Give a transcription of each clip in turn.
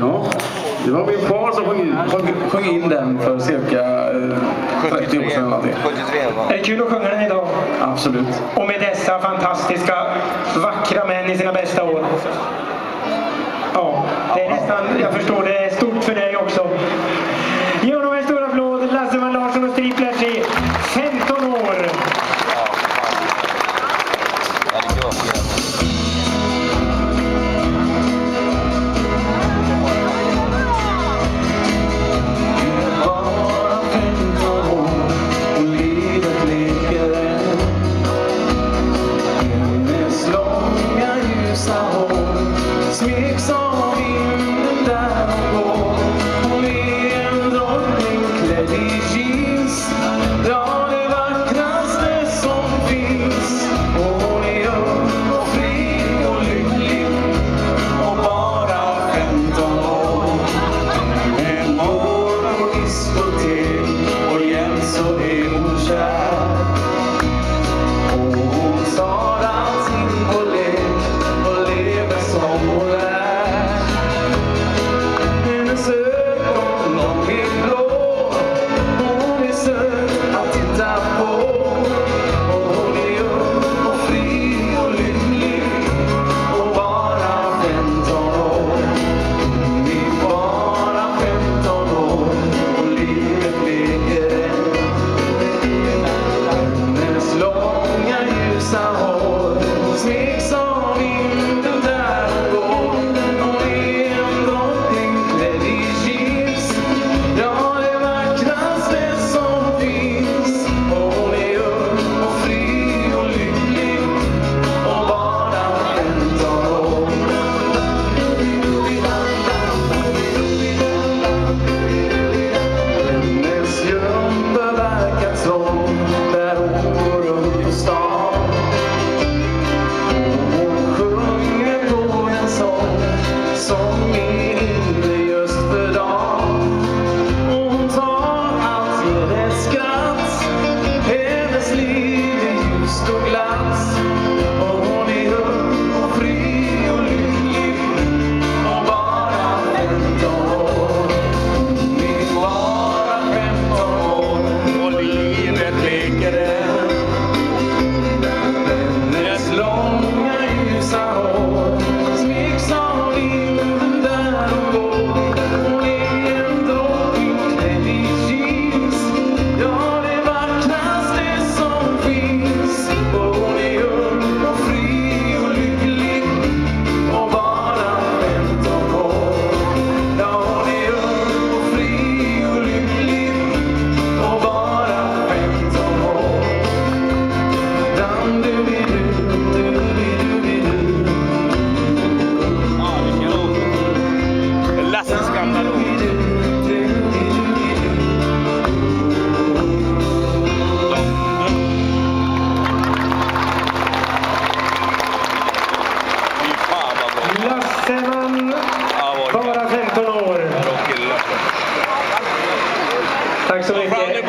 Ja, det var min far som sjöng in, sjöng in den för cirka 30 år sedan. 73 Är det kul att sjunga den idag? Absolut. Och med dessa fantastiska, vackra män i sina bästa år. Ja, det är nästan, jag förstår, det är stort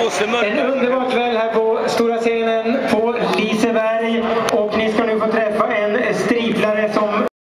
En underbar kväll här på stora scenen.